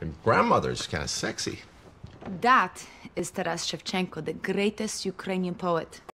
And grandmother's kind of sexy. That is Taras Shevchenko, the greatest Ukrainian poet.